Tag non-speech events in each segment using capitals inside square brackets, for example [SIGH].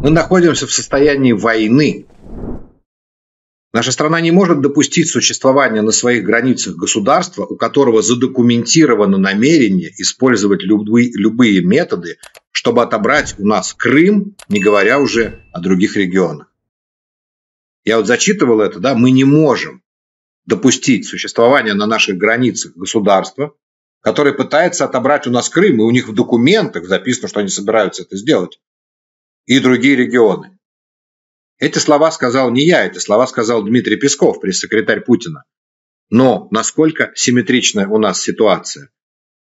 Мы находимся в состоянии войны. Наша страна не может допустить существования на своих границах государства, у которого задокументировано намерение использовать любые, любые методы, чтобы отобрать у нас Крым, не говоря уже о других регионах. Я вот зачитывал это, да, мы не можем допустить существование на наших границах государства, которое пытается отобрать у нас Крым, и у них в документах записано, что они собираются это сделать, и другие регионы. Эти слова сказал не я, эти слова сказал Дмитрий Песков, пресс-секретарь Путина. Но насколько симметричная у нас ситуация?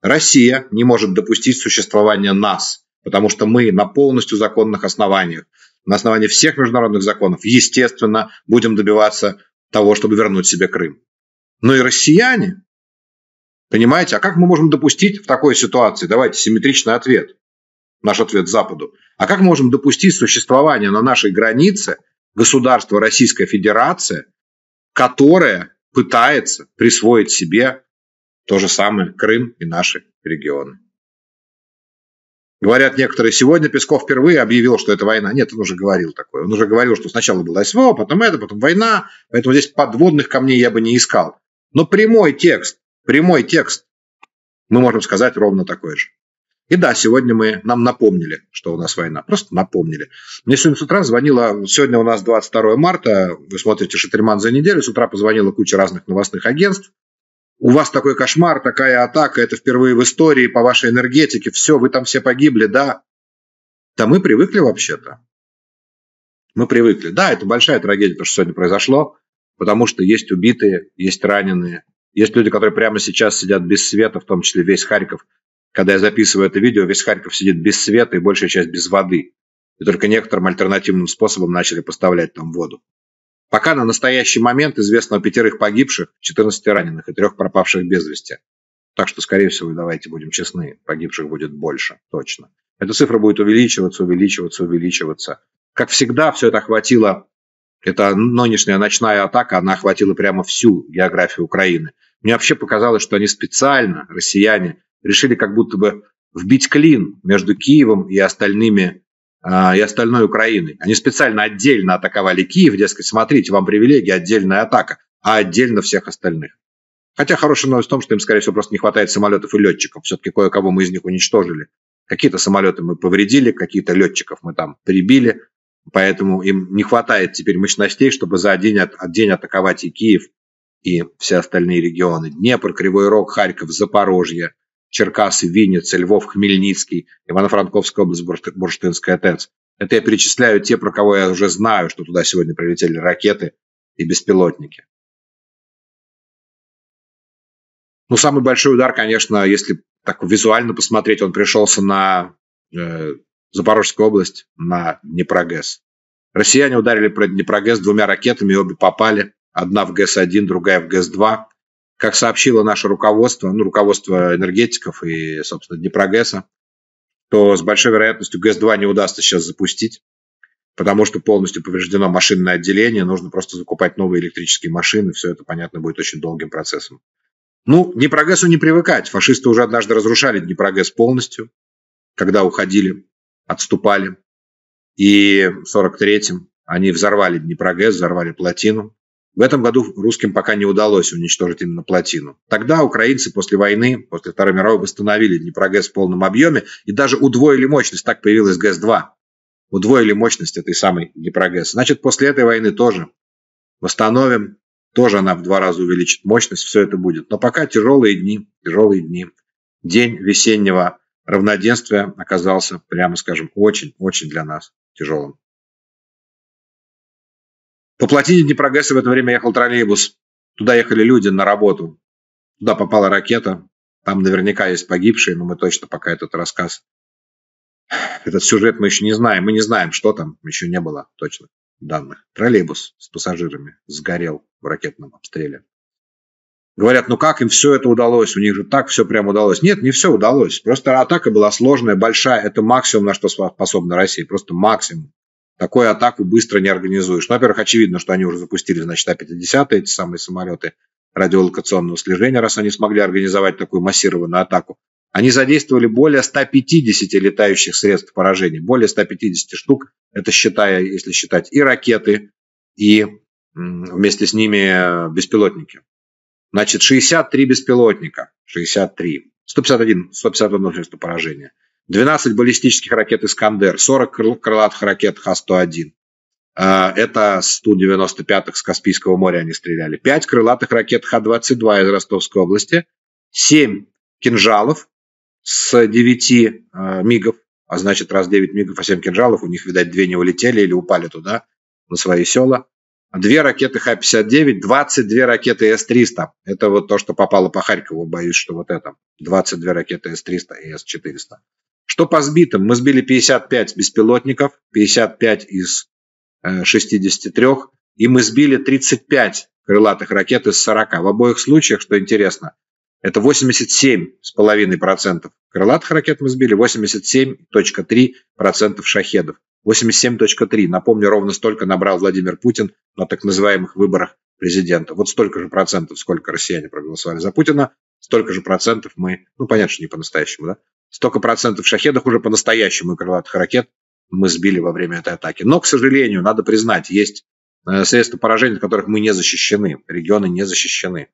Россия не может допустить существования нас, потому что мы на полностью законных основаниях, на основании всех международных законов, естественно, будем добиваться того, чтобы вернуть себе Крым. Но и россияне, понимаете, а как мы можем допустить в такой ситуации, давайте симметричный ответ, наш ответ Западу, а как можем допустить существование на нашей границе государства Российская Федерация, которое пытается присвоить себе то же самое Крым и наши регионы. Говорят некоторые, сегодня Песков впервые объявил, что это война. Нет, он уже говорил такое. Он уже говорил, что сначала было СВО, потом это, потом война. Поэтому здесь подводных камней я бы не искал. Но прямой текст, прямой текст, мы можем сказать ровно такой же. И да, сегодня мы, нам напомнили, что у нас война. Просто напомнили. Мне сегодня с утра звонила, сегодня у нас 22 марта, вы смотрите Шатерман за неделю, с утра позвонила куча разных новостных агентств. У вас такой кошмар, такая атака, это впервые в истории по вашей энергетике, все, вы там все погибли, да. Да мы привыкли вообще-то. Мы привыкли. Да, это большая трагедия, то, что сегодня произошло, потому что есть убитые, есть раненые, есть люди, которые прямо сейчас сидят без света, в том числе весь Харьков когда я записываю это видео, весь Харьков сидит без света и большая часть без воды. И только некоторым альтернативным способом начали поставлять там воду. Пока на настоящий момент известно о пятерых погибших, 14 раненых и трех пропавших без вести. Так что, скорее всего, давайте будем честны, погибших будет больше, точно. Эта цифра будет увеличиваться, увеличиваться, увеличиваться. Как всегда, все это охватило, эта нынешняя ночная атака, она охватила прямо всю географию Украины. Мне вообще показалось, что они специально, россияне, решили как будто бы вбить клин между Киевом и остальными а, и остальной Украиной. Они специально отдельно атаковали Киев, дескать, смотрите, вам привилегия, отдельная атака, а отдельно всех остальных. Хотя хорошая новость в том, что им, скорее всего, просто не хватает самолетов и летчиков. Все-таки кое-кого мы из них уничтожили. Какие-то самолеты мы повредили, какие-то летчиков мы там прибили, поэтому им не хватает теперь мощностей, чтобы за день, от, день атаковать и Киев, и все остальные регионы. Днепр, Кривой Рог, Харьков, Запорожье – Черкасы, Винница, Львов, Хмельницкий, Ивано-Франковская область, Бурштинская ТЭЦ. Это я перечисляю те, про кого я уже знаю, что туда сегодня прилетели ракеты и беспилотники. Ну, самый большой удар, конечно, если так визуально посмотреть, он пришелся на э, Запорожскую область, на Днепрогэс. Россияне ударили про Днепрогэс двумя ракетами, обе попали. Одна в ГЭС-1, другая в ГЭС-2. Как сообщило наше руководство, ну, руководство энергетиков и, собственно, Днепрогэса, то с большой вероятностью ГЭС-2 не удастся сейчас запустить, потому что полностью повреждено машинное отделение, нужно просто закупать новые электрические машины, все это, понятно, будет очень долгим процессом. Ну, Днепрогэсу не привыкать. Фашисты уже однажды разрушали Днепрогэс полностью, когда уходили, отступали. И в 43-м они взорвали Днепрогэс, взорвали плотину. В этом году русским пока не удалось уничтожить именно плотину. Тогда украинцы после войны, после Второй мировой, восстановили Днепрогэс в полном объеме и даже удвоили мощность. Так появилась ГЭС-2. Удвоили мощность этой самой Днепрогэс. Значит, после этой войны тоже восстановим. Тоже она в два раза увеличит мощность. Все это будет. Но пока тяжелые дни. Тяжелые дни. День весеннего равноденствия оказался, прямо скажем, очень-очень для нас тяжелым. По плотине Днепрогресса в это время ехал троллейбус. Туда ехали люди на работу. Туда попала ракета. Там наверняка есть погибшие, но мы точно пока этот рассказ, этот сюжет мы еще не знаем. Мы не знаем, что там, еще не было точно данных. Троллейбус с пассажирами сгорел в ракетном обстреле. Говорят, ну как им все это удалось? У них же так все прям удалось. Нет, не все удалось. Просто атака была сложная, большая. Это максимум, на что способна Россия. Просто максимум такую атаку быстро не организуешь. Ну, во-первых, очевидно, что они уже запустили, значит, А-50, эти самые самолеты радиолокационного слежения, раз они смогли организовать такую массированную атаку. Они задействовали более 150 летающих средств поражения, более 150 штук, это считая, если считать и ракеты, и вместе с ними беспилотники. Значит, 63 беспилотника, 63, 151, 151 средство поражения, 12 баллистических ракет «Искандер», 40 крылатых ракет Х-101. А, это с Ту-95 с Каспийского моря они стреляли. 5 крылатых ракет Х-22 из Ростовской области, 7 кинжалов с 9 а, мигов, а значит, раз 9 мигов, а 7 кинжалов, у них, видать, две не улетели или упали туда, на свои села. Две ракеты Х-59, 22 ракеты С-300. Это вот то, что попало по Харькову, боюсь, что вот это. 22 ракеты С-300 и С-400. Что по сбитым? Мы сбили 55 беспилотников, 55 из 63, э, и мы сбили 35 крылатых ракет из 40. В обоих случаях, что интересно, это 87,5% крылатых ракет мы сбили, 87,3% шахедов. 87.3. Напомню, ровно столько набрал Владимир Путин на так называемых выборах президента. Вот столько же процентов, сколько россияне проголосовали за Путина, столько же процентов мы, ну понятно, что не по-настоящему, да? Столько процентов шахедов уже по-настоящему и крылатых ракет мы сбили во время этой атаки. Но, к сожалению, надо признать, есть э, средства поражения, от которых мы не защищены, регионы не защищены.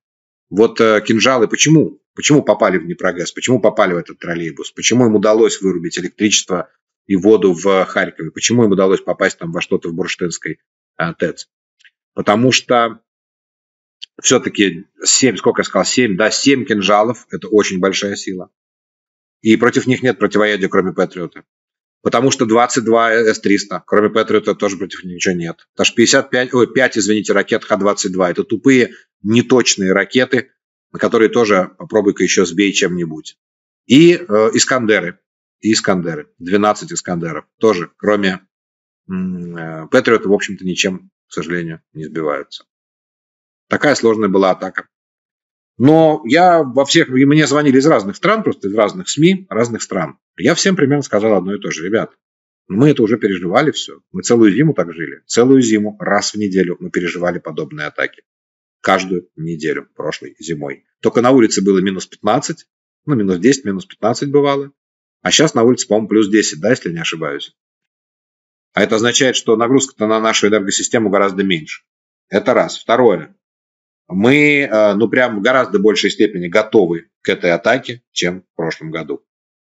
Вот э, кинжалы, почему? Почему попали в Днепрогэс? Почему попали в этот троллейбус? Почему им удалось вырубить электричество и воду в Харькове. Почему им удалось попасть там во что-то в Бурштинской а, ТЭЦ? Потому что все-таки 7, сколько я сказал, 7, да, 7 кинжалов – это очень большая сила. И против них нет противоядия, кроме Патриота. Потому что 22 С-300, кроме Патриота, тоже против них ничего нет. Потому что 55, ой, 5, извините, ракет Х-22 – это тупые, неточные ракеты, на которые тоже попробуй-ка еще сбей чем-нибудь. И э, Искандеры и Искандеры. 12 Искандеров. Тоже, кроме э, Патриота, в общем-то, ничем, к сожалению, не сбиваются. Такая сложная была атака. Но я во всех, и мне звонили из разных стран, просто из разных СМИ, разных стран. Я всем примерно сказал одно и то же. Ребят, мы это уже переживали все. Мы целую зиму так жили. Целую зиму, раз в неделю мы переживали подобные атаки. Каждую неделю прошлой зимой. Только на улице было минус 15, ну, минус 10, минус 15 бывало. А сейчас на улице, по-моему, плюс 10, да, если не ошибаюсь. А это означает, что нагрузка-то на нашу энергосистему гораздо меньше. Это раз. Второе. Мы, э, ну, прям в гораздо большей степени готовы к этой атаке, чем в прошлом году.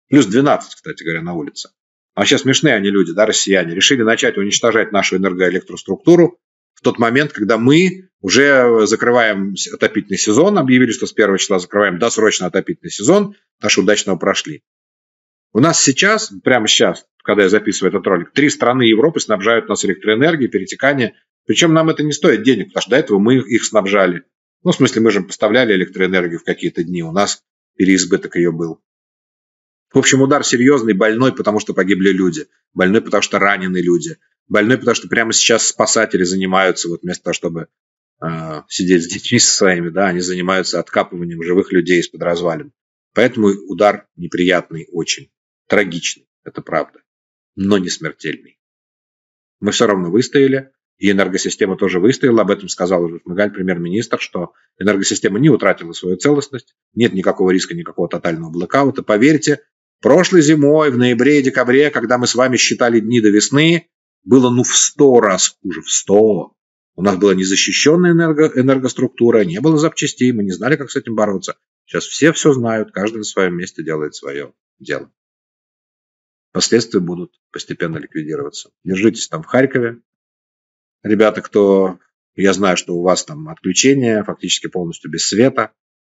Плюс 12, кстати говоря, на улице. А сейчас смешные они люди, да, россияне. Решили начать уничтожать нашу энергоэлектроструктуру в тот момент, когда мы уже закрываем отопительный сезон, объявили, что с 1 числа закрываем досрочно отопительный сезон, наш удачно прошли. У нас сейчас, прямо сейчас, когда я записываю этот ролик, три страны Европы снабжают нас электроэнергией, перетекание. Причем нам это не стоит денег, потому что до этого мы их снабжали. Ну, в смысле, мы же поставляли электроэнергию в какие-то дни, у нас переизбыток ее был. В общем, удар серьезный, больной, потому что погибли люди. Больной, потому что ранены люди. Больной, потому что прямо сейчас спасатели занимаются, вот вместо того, чтобы э, сидеть с детьми со своими, да, они занимаются откапыванием живых людей из-под развалин. Поэтому удар неприятный очень. Трагичный, это правда, но не смертельный. Мы все равно выстояли, и энергосистема тоже выстояла. Об этом сказал уже Шмыгаль, премьер-министр, что энергосистема не утратила свою целостность, нет никакого риска, никакого тотального блокаута. Поверьте, прошлой зимой, в ноябре и декабре, когда мы с вами считали дни до весны, было ну в сто раз хуже, в сто. У нас была незащищенная энерго, энергоструктура, не было запчастей, мы не знали, как с этим бороться. Сейчас все все знают, каждый на своем месте делает свое дело последствия будут постепенно ликвидироваться. Держитесь там в Харькове. Ребята, кто... Я знаю, что у вас там отключение, фактически полностью без света.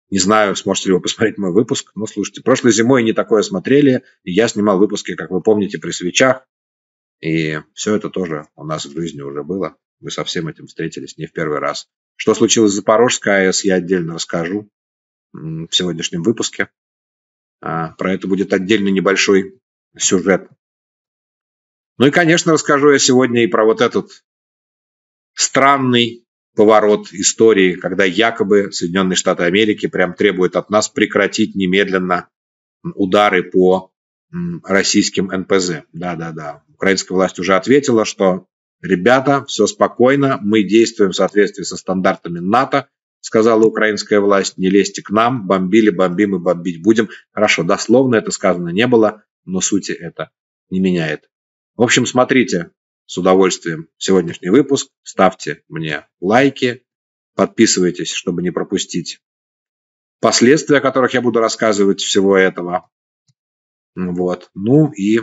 Не знаю, сможете ли вы посмотреть мой выпуск, но слушайте, прошлой зимой не такое смотрели, и я снимал выпуски, как вы помните, при свечах. И все это тоже у нас в жизни уже было. Мы со всем этим встретились не в первый раз. Что случилось с Запорожской АЭС, я отдельно расскажу в сегодняшнем выпуске. А, про это будет отдельный небольшой сюжет. Ну и, конечно, расскажу я сегодня и про вот этот странный поворот истории, когда якобы Соединенные Штаты Америки прям требуют от нас прекратить немедленно удары по российским НПЗ. Да-да-да. Украинская власть уже ответила, что ребята, все спокойно, мы действуем в соответствии со стандартами НАТО, сказала украинская власть, не лезьте к нам, бомбили, бомбим и бомбить будем. Хорошо, дословно это сказано не было, но сути это не меняет. В общем, смотрите с удовольствием сегодняшний выпуск, ставьте мне лайки, подписывайтесь, чтобы не пропустить последствия, о которых я буду рассказывать всего этого. Вот. Ну и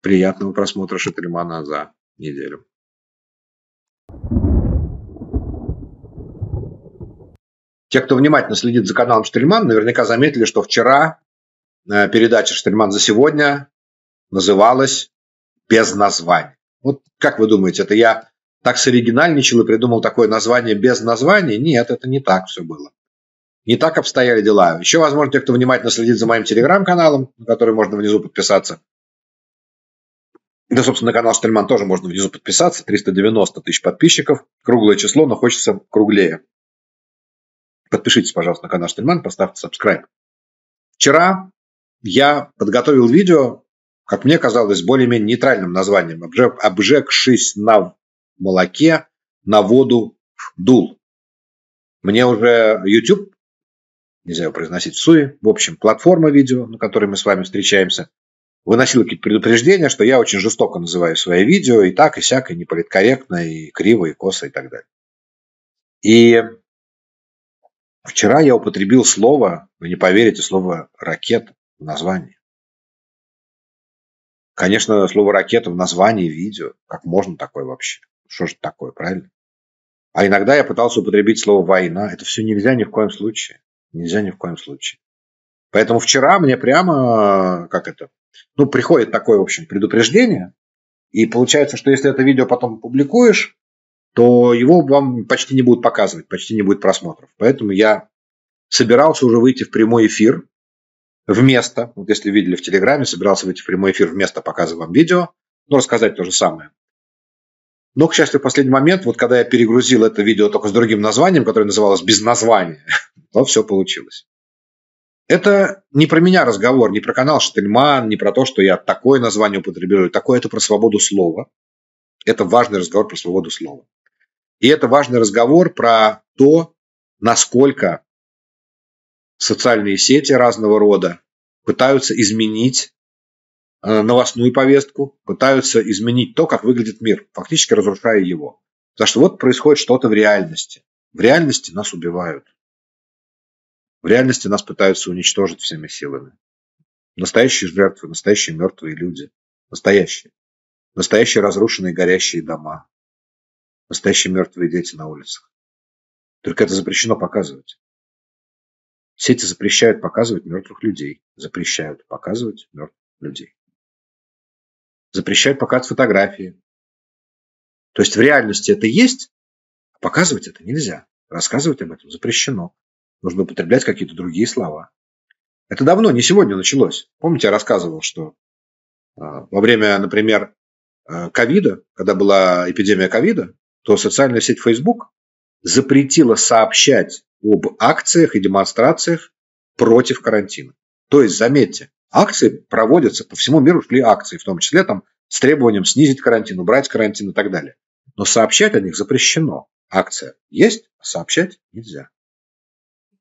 приятного просмотра Шательмана за неделю. Те, кто внимательно следит за каналом Штельман, наверняка заметили, что вчера э, передача Штельман за сегодня называлась без названия. Вот как вы думаете, это я так соригинальничал и придумал такое название без названия? Нет, это не так все было. Не так обстояли дела. Еще, возможно, те, кто внимательно следит за моим телеграм-каналом, на который можно внизу подписаться. Да, собственно, на канал Штельман тоже можно внизу подписаться. 390 тысяч подписчиков. Круглое число, но хочется круглее. Подпишитесь, пожалуйста, на канал Штельман, поставьте subscribe. Вчера я подготовил видео, как мне казалось, более-менее нейтральным названием. Обжег, обжегшись на молоке, на воду дул. Мне уже YouTube, нельзя его произносить в суе, в общем, платформа видео, на которой мы с вами встречаемся, выносила какие-то предупреждения, что я очень жестоко называю свои видео, и так, и сяк, и неполиткорректно, и криво, и косо, и так далее. И Вчера я употребил слово, вы не поверите, слово «ракета» в названии. Конечно, слово «ракета» в названии видео. Как можно такое вообще? Что же такое, правильно? А иногда я пытался употребить слово «война». Это все нельзя ни в коем случае. Нельзя ни в коем случае. Поэтому вчера мне прямо, как это, ну, приходит такое, в общем, предупреждение. И получается, что если это видео потом публикуешь, то его вам почти не будут показывать, почти не будет просмотров. Поэтому я собирался уже выйти в прямой эфир вместо, вот если видели в Телеграме, собирался выйти в прямой эфир вместо показа вам видео, ну, рассказать то же самое. Но, к счастью, в последний момент, вот когда я перегрузил это видео только с другим названием, которое называлось «Без названия», [LAUGHS] то все получилось. Это не про меня разговор, не про канал Штельман, не про то, что я такое название употребляю. Такое это про свободу слова. Это важный разговор про свободу слова. И это важный разговор про то, насколько социальные сети разного рода пытаются изменить э, новостную повестку, пытаются изменить то, как выглядит мир, фактически разрушая его. Потому что вот происходит что-то в реальности. В реальности нас убивают. В реальности нас пытаются уничтожить всеми силами. Настоящие жертвы, настоящие мертвые люди. Настоящие. Настоящие разрушенные горящие дома настоящие мертвые дети на улицах. Только это запрещено показывать. Сети запрещают показывать мертвых людей. Запрещают показывать мертвых людей. Запрещают показывать фотографии. То есть в реальности это есть, а показывать это нельзя. Рассказывать об этом запрещено. Нужно употреблять какие-то другие слова. Это давно, не сегодня началось. Помните, я рассказывал, что а, во время, например, а, ковида, когда была эпидемия ковида, то социальная сеть Facebook запретила сообщать об акциях и демонстрациях против карантина. То есть, заметьте, акции проводятся по всему миру, шли акции, в том числе там с требованием снизить карантин, убрать карантин и так далее. Но сообщать о них запрещено. Акция есть, а сообщать нельзя.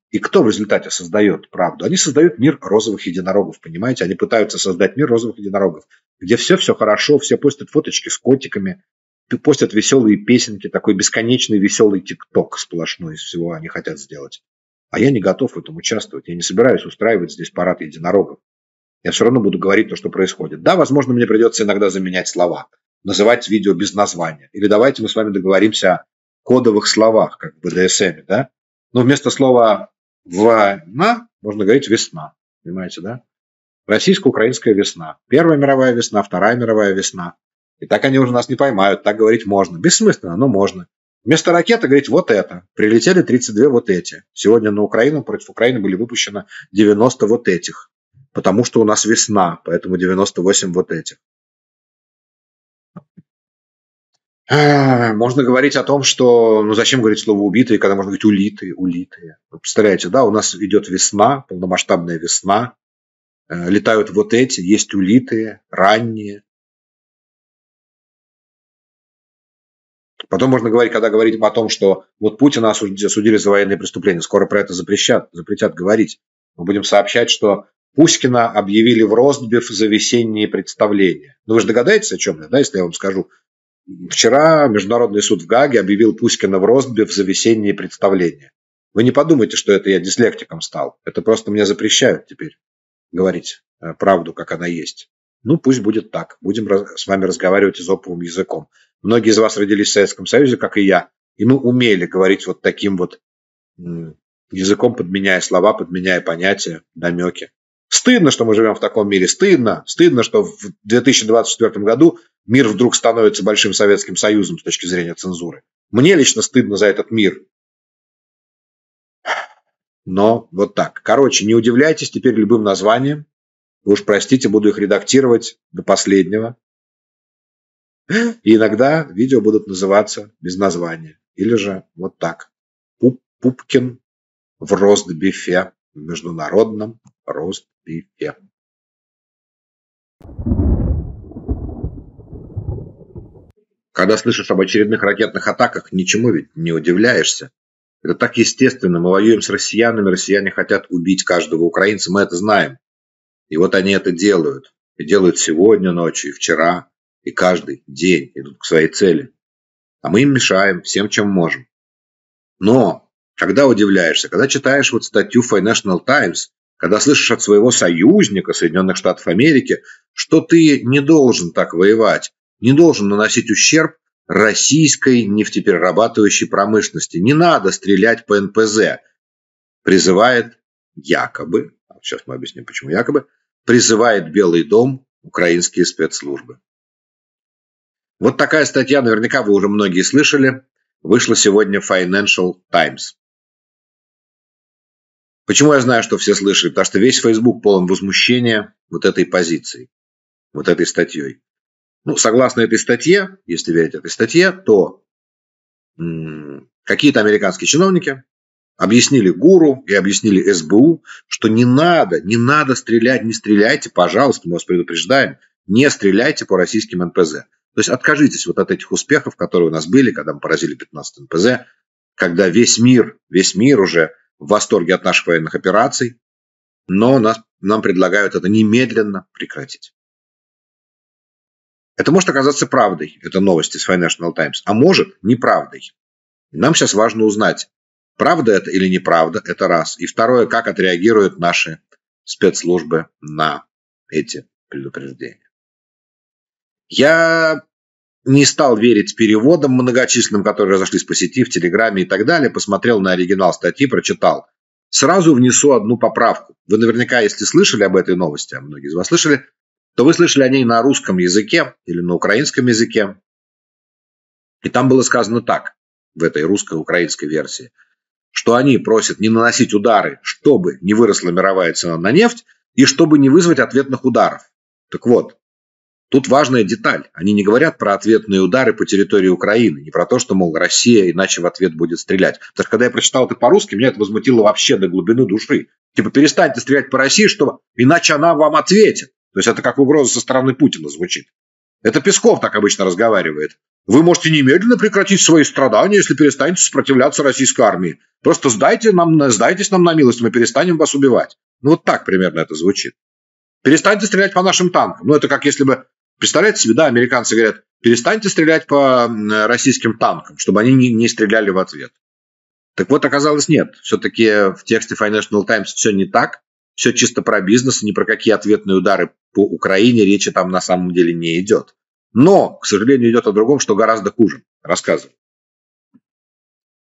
И кто в результате создает правду? Они создают мир розовых единорогов, понимаете? Они пытаются создать мир розовых единорогов, где все-все хорошо, все постят фоточки с котиками, постят веселые песенки, такой бесконечный веселый тикток сплошной из всего они хотят сделать. А я не готов в этом участвовать. Я не собираюсь устраивать здесь парад единорогов. Я все равно буду говорить то, что происходит. Да, возможно, мне придется иногда заменять слова. Называть видео без названия. Или давайте мы с вами договоримся о кодовых словах, как в БДСМ, да? Но вместо слова «война» можно говорить «весна». Понимаете, да? Российско-украинская весна. Первая мировая весна, Вторая мировая весна. И так они уже нас не поймают, так говорить можно. Бессмысленно, но можно. Вместо ракеты говорить вот это. Прилетели 32 вот эти. Сегодня на Украину, против Украины были выпущено 90 вот этих. Потому что у нас весна, поэтому 98 вот этих. Можно говорить о том, что, ну зачем говорить слово убитые, когда можно говорить улитые, улитые. Вы представляете, да, у нас идет весна, полномасштабная весна, э, летают вот эти, есть улитые, ранние, Потом можно говорить, когда говорить о том, что вот Путина осудили за военные преступления, скоро про это запрещат, запретят говорить. Мы будем сообщать, что Пушкина объявили в Ростбиф за весенние представления. Ну, вы же догадаетесь, о чем я, да, если я вам скажу. Вчера Международный суд в Гаге объявил Пушкина в Ростбиф за весенние представления. Вы не подумайте, что это я дислектиком стал. Это просто мне запрещают теперь говорить э, правду, как она есть. Ну, пусть будет так. Будем с вами разговаривать изоповым языком. Многие из вас родились в Советском Союзе, как и я. И мы умели говорить вот таким вот языком, подменяя слова, подменяя понятия, намеки. Стыдно, что мы живем в таком мире. Стыдно. Стыдно, что в 2024 году мир вдруг становится большим Советским Союзом с точки зрения цензуры. Мне лично стыдно за этот мир. Но вот так. Короче, не удивляйтесь теперь любым названием. Вы уж простите, буду их редактировать до последнего. [LAUGHS] И иногда видео будут называться без названия. Или же вот так. Пуп, Пупкин в Ростбифе, в международном Ростбифе. Когда слышишь об очередных ракетных атаках, ничему ведь не удивляешься. Это так естественно. Мы воюем с россиянами, россияне хотят убить каждого украинца, мы это знаем. И вот они это делают. И делают сегодня ночью, и вчера, и каждый день идут к своей цели. А мы им мешаем всем, чем можем. Но, когда удивляешься, когда читаешь вот статью Financial Times, когда слышишь от своего союзника Соединенных Штатов Америки, что ты не должен так воевать, не должен наносить ущерб российской нефтеперерабатывающей промышленности. Не надо стрелять по НПЗ, призывает якобы, сейчас мы объясним, почему якобы, призывает Белый дом украинские спецслужбы. Вот такая статья, наверняка вы уже многие слышали, вышла сегодня в Financial Times. Почему я знаю, что все слышали? Потому что весь Facebook полон возмущения вот этой позицией, вот этой статьей. Ну, согласно этой статье, если верить этой статье, то какие-то американские чиновники объяснили ГУРу и объяснили СБУ, что не надо, не надо стрелять, не стреляйте, пожалуйста, мы вас предупреждаем, не стреляйте по российским НПЗ. То есть откажитесь вот от этих успехов, которые у нас были, когда мы поразили 15 НПЗ, когда весь мир, весь мир уже в восторге от наших военных операций, но нас, нам предлагают это немедленно прекратить. Это может оказаться правдой, это новости с Financial Times, а может неправдой. Нам сейчас важно узнать, правда это или неправда, это раз. И второе, как отреагируют наши спецслужбы на эти предупреждения. Я не стал верить переводам многочисленным, которые разошлись по сети, в Телеграме и так далее. Посмотрел на оригинал статьи, прочитал. Сразу внесу одну поправку. Вы наверняка, если слышали об этой новости, а многие из вас слышали, то вы слышали о ней на русском языке или на украинском языке. И там было сказано так, в этой русско-украинской версии, что они просят не наносить удары, чтобы не выросла мировая цена на нефть и чтобы не вызвать ответных ударов. Так вот, тут важная деталь. Они не говорят про ответные удары по территории Украины, не про то, что, мол, Россия иначе в ответ будет стрелять. Потому что когда я прочитал это по-русски, меня это возмутило вообще до глубины души. Типа, перестаньте стрелять по России, чтобы иначе она вам ответит. То есть это как угроза со стороны Путина звучит. Это Песков так обычно разговаривает. Вы можете немедленно прекратить свои страдания, если перестанете сопротивляться российской армии. Просто сдайте нам, сдайтесь нам на милость, мы перестанем вас убивать. Ну вот так примерно это звучит. Перестаньте стрелять по нашим танкам. Ну это как если бы, представляете себе, да, американцы говорят, перестаньте стрелять по российским танкам, чтобы они не, не стреляли в ответ. Так вот, оказалось, нет. Все-таки в тексте Financial Times все не так все чисто про бизнес, ни про какие ответные удары по Украине речи там на самом деле не идет. Но, к сожалению, идет о другом, что гораздо хуже. Рассказываю.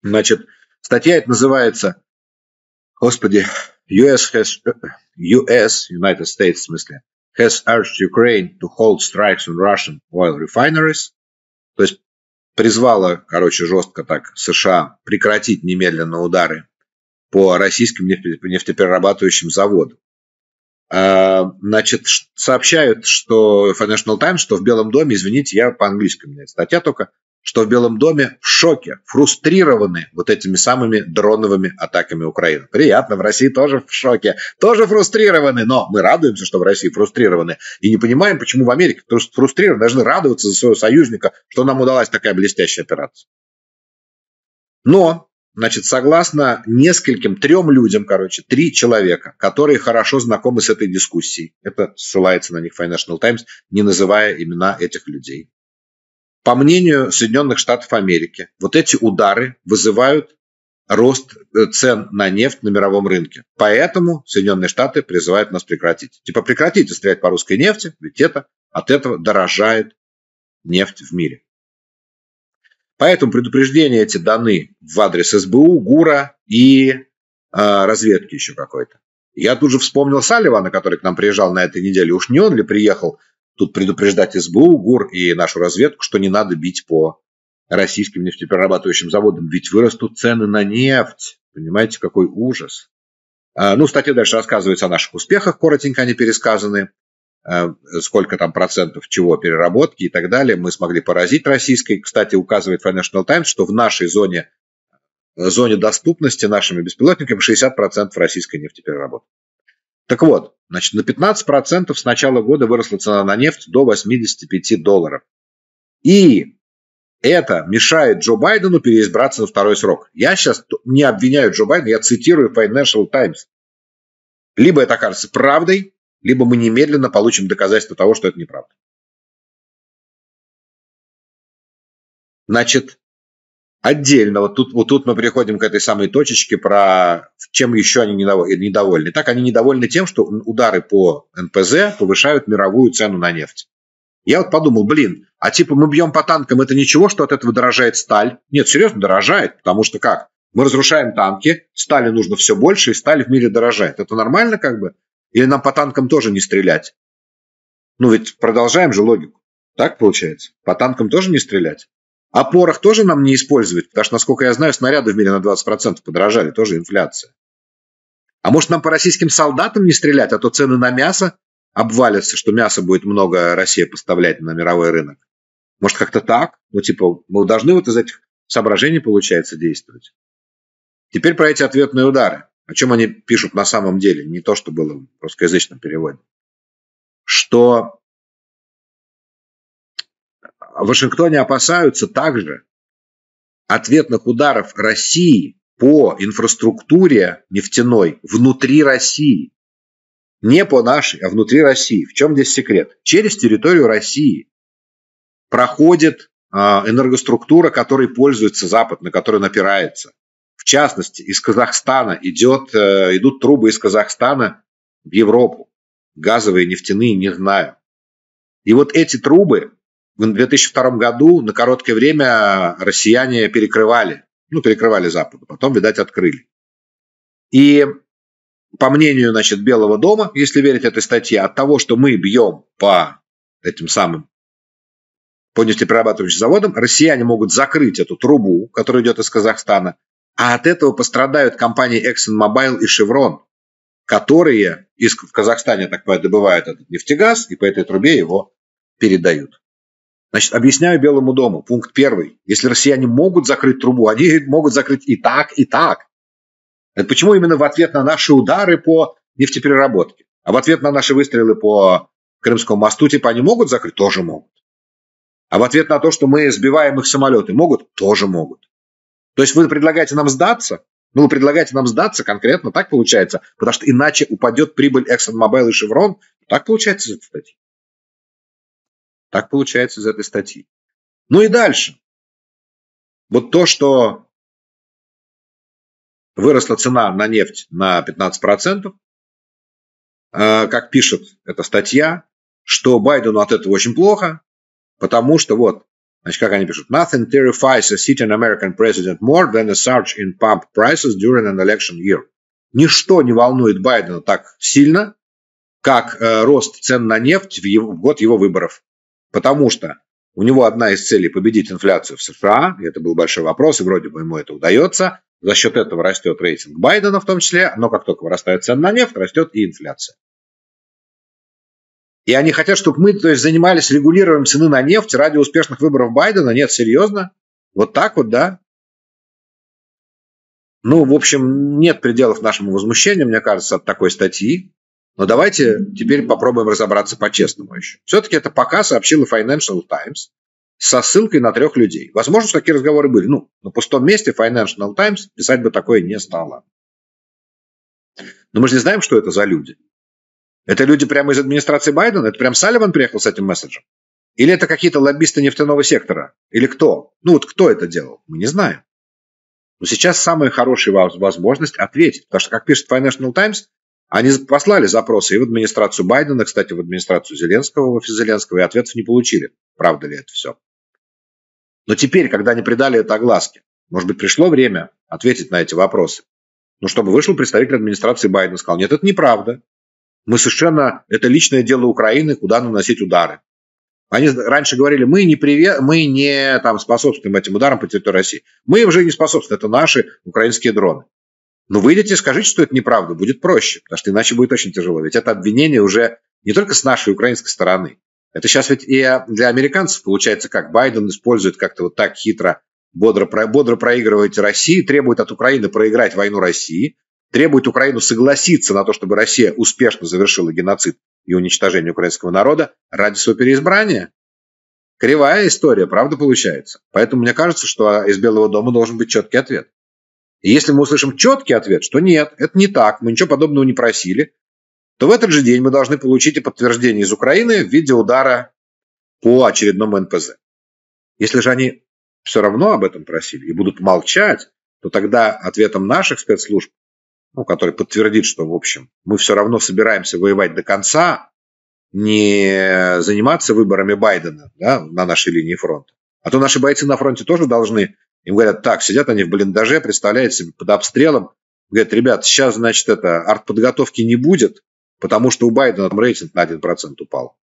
Значит, статья это называется, господи, US, has, US, United States, в смысле, has urged Ukraine to hold strikes on Russian oil refineries. То есть призвала, короче, жестко так США прекратить немедленно удары по российским нефтеперерабатывающим заводам. А, значит, сообщают, что Financial Times, что в Белом доме, извините, я по-английски, у меня статья только, что в Белом доме в шоке, фрустрированы вот этими самыми дроновыми атаками Украины. Приятно, в России тоже в шоке, тоже фрустрированы, но мы радуемся, что в России фрустрированы, и не понимаем, почему в Америке фрустрированы, должны радоваться за своего союзника, что нам удалась такая блестящая операция. Но, значит, согласно нескольким, трем людям, короче, три человека, которые хорошо знакомы с этой дискуссией, это ссылается на них Financial Times, не называя имена этих людей, по мнению Соединенных Штатов Америки, вот эти удары вызывают рост э, цен на нефть на мировом рынке. Поэтому Соединенные Штаты призывают нас прекратить. Типа прекратите стрелять по русской нефти, ведь это от этого дорожает нефть в мире. Поэтому предупреждения эти даны в адрес СБУ, ГУРа и э, разведки еще какой-то. Я тут же вспомнил Салливана, который к нам приезжал на этой неделе. Уж не он ли приехал тут предупреждать СБУ, ГУР и нашу разведку, что не надо бить по российским нефтеперерабатывающим заводам, ведь вырастут цены на нефть. Понимаете, какой ужас. А, ну, статья дальше рассказывается о наших успехах, коротенько они пересказаны, а, сколько там процентов чего переработки и так далее. Мы смогли поразить российской. Кстати, указывает Financial Times, что в нашей зоне, зоне доступности нашими беспилотниками 60% российской нефтепереработки. Так вот, значит, на 15% с начала года выросла цена на нефть до 85 долларов. И это мешает Джо Байдену переизбраться на второй срок. Я сейчас не обвиняю Джо Байдена, я цитирую Financial Times. Либо это окажется правдой, либо мы немедленно получим доказательство того, что это неправда. Значит, Отдельно, вот тут, вот тут мы переходим к этой самой точечке про чем еще они недовольны. Так они недовольны тем, что удары по НПЗ повышают мировую цену на нефть. Я вот подумал, блин, а типа мы бьем по танкам, это ничего, что от этого дорожает сталь? Нет, серьезно, дорожает, потому что как? Мы разрушаем танки, стали нужно все больше, и сталь в мире дорожает. Это нормально как бы? Или нам по танкам тоже не стрелять? Ну ведь продолжаем же логику. Так получается? По танкам тоже не стрелять? А порох тоже нам не использовать, потому что, насколько я знаю, снаряды в мире на 20% подорожали, тоже инфляция. А может нам по российским солдатам не стрелять, а то цены на мясо обвалятся, что мясо будет много Россия поставлять на мировой рынок. Может как-то так? Ну типа мы должны вот из этих соображений, получается, действовать. Теперь про эти ответные удары. О чем они пишут на самом деле, не то, что было в русскоязычном переводе. Что в Вашингтоне опасаются также ответных ударов России по инфраструктуре нефтяной внутри России. Не по нашей, а внутри России. В чем здесь секрет? Через территорию России проходит а, энергоструктура, которой пользуется Запад, на которую напирается. В частности, из Казахстана идет, э, идут трубы из Казахстана в Европу. Газовые, нефтяные, не знаю. И вот эти трубы в 2002 году на короткое время россияне перекрывали, ну, перекрывали Западу, потом, видать, открыли. И по мнению, значит, Белого дома, если верить этой статье, от того, что мы бьем по этим самым по нефтеперерабатывающим заводам, россияне могут закрыть эту трубу, которая идет из Казахстана, а от этого пострадают компании ExxonMobil и Chevron, которые из, в Казахстане, так понимаю, добывают этот нефтегаз и по этой трубе его передают. Значит, объясняю Белому дому. Пункт первый. Если россияне могут закрыть трубу, они могут закрыть и так, и так. Это почему именно в ответ на наши удары по нефтепереработке, а в ответ на наши выстрелы по Крымскому мосту, типа они могут закрыть? Тоже могут. А в ответ на то, что мы сбиваем их самолеты, могут? Тоже могут. То есть вы предлагаете нам сдаться? Ну, вы предлагаете нам сдаться конкретно, так получается, потому что иначе упадет прибыль ExxonMobil и Chevron. Так получается статьи. Так получается из этой статьи. Ну и дальше. Вот то, что выросла цена на нефть на 15%, э, как пишет эта статья, что Байдену от этого очень плохо, потому что вот, значит, как они пишут, nothing terrifies a sitting American president more than a surge in pump prices during an election year. Ничто не волнует Байдена так сильно, как э, рост цен на нефть в, его, в год его выборов. Потому что у него одна из целей победить инфляцию в США, и это был большой вопрос, и вроде бы ему это удается. За счет этого растет рейтинг Байдена в том числе, но как только вырастает цена на нефть, растет и инфляция. И они хотят, чтобы мы то есть, занимались регулированием цены на нефть ради успешных выборов Байдена? Нет, серьезно? Вот так вот, да? Ну, в общем, нет пределов нашему возмущению, мне кажется, от такой статьи. Но давайте теперь попробуем разобраться по-честному еще. Все-таки это пока сообщила Financial Times со ссылкой на трех людей. Возможно, такие разговоры были. Ну, на пустом месте Financial Times писать бы такое не стало. Но мы же не знаем, что это за люди. Это люди прямо из администрации Байдена? Это прям Салливан приехал с этим месседжем? Или это какие-то лоббисты нефтяного сектора? Или кто? Ну вот кто это делал? Мы не знаем. Но сейчас самая хорошая возможность ответить. Потому что, как пишет Financial Times, они послали запросы и в администрацию Байдена, кстати, в администрацию Зеленского, в офис Зеленского, и ответов не получили. Правда ли это все? Но теперь, когда они придали это огласке, может быть, пришло время ответить на эти вопросы. Ну, чтобы вышел представитель администрации Байдена сказал, нет, это неправда. Мы совершенно, это личное дело Украины, куда наносить удары. Они раньше говорили, мы не, приве... мы не там, способствуем этим ударам по территории России. Мы уже не способствуем, это наши украинские дроны. Но выйдите и скажите, что это неправда, будет проще, потому что иначе будет очень тяжело. Ведь это обвинение уже не только с нашей украинской стороны. Это сейчас ведь и для американцев получается как. Байден использует как-то вот так хитро, бодро, бодро проигрывать России, требует от Украины проиграть войну России, требует Украину согласиться на то, чтобы Россия успешно завершила геноцид и уничтожение украинского народа ради своего переизбрания. Кривая история, правда, получается. Поэтому мне кажется, что из Белого дома должен быть четкий ответ. И если мы услышим четкий ответ, что нет, это не так, мы ничего подобного не просили, то в этот же день мы должны получить и подтверждение из Украины в виде удара по очередному НПЗ. Если же они все равно об этом просили и будут молчать, то тогда ответом наших спецслужб, ну, который подтвердит, что, в общем, мы все равно собираемся воевать до конца, не заниматься выборами Байдена да, на нашей линии фронта. А то наши бойцы на фронте тоже должны им говорят, так, сидят они в блиндаже, представляете себе, под обстрелом. Говорят, ребят, сейчас, значит, это артподготовки не будет, потому что у Байдена там рейтинг на 1% упал.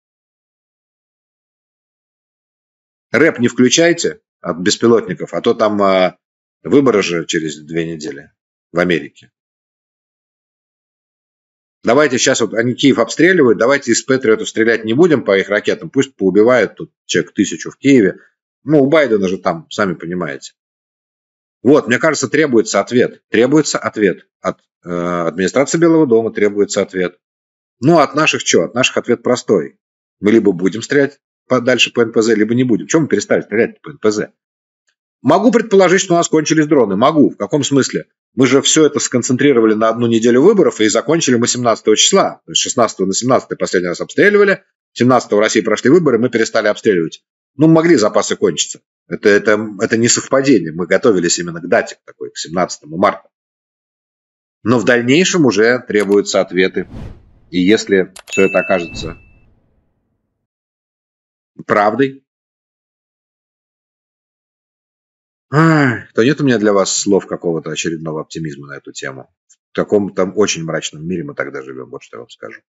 Рэп не включайте от беспилотников, а то там а, выборы же через две недели в Америке. Давайте сейчас вот они Киев обстреливают, давайте из Патриотов стрелять не будем по их ракетам, пусть поубивают тут человек тысячу в Киеве. Ну, у Байдена же там, сами понимаете. Вот, мне кажется, требуется ответ. Требуется ответ. От э, администрации Белого дома требуется ответ. Ну, от наших что? От наших ответ простой. Мы либо будем стрелять дальше по НПЗ, либо не будем. Чем мы перестали стрелять по НПЗ? Могу предположить, что у нас кончились дроны. Могу. В каком смысле? Мы же все это сконцентрировали на одну неделю выборов и закончили мы 17 числа. То есть 16 на 17 последний раз обстреливали. 17 в России прошли выборы, мы перестали обстреливать. Ну, могли запасы кончиться. Это, это, это не совпадение. Мы готовились именно к дате такой, к 17 марта. Но в дальнейшем уже требуются ответы. И если все это окажется правдой, то нет у меня для вас слов какого-то очередного оптимизма на эту тему. В таком там очень мрачном мире мы тогда живем, вот что я вам скажу.